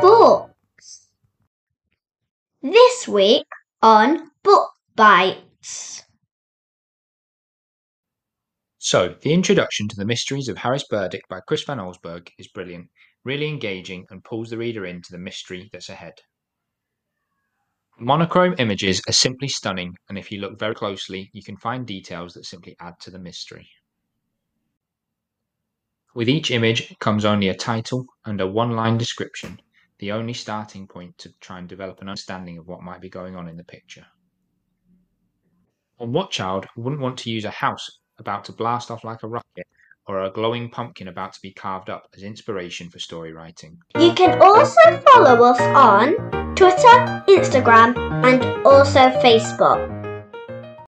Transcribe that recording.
books. This week on Book Bites. So, the introduction to the mysteries of Harris Burdick by Chris Van Allsburg is brilliant, really engaging, and pulls the reader into the mystery that's ahead. Monochrome images are simply stunning, and if you look very closely, you can find details that simply add to the mystery. With each image comes only a title and a one line description, the only starting point to try and develop an understanding of what might be going on in the picture. And what child wouldn't want to use a house about to blast off like a rocket or a glowing pumpkin about to be carved up as inspiration for story writing? You can also follow us on Twitter, Instagram, and also Facebook.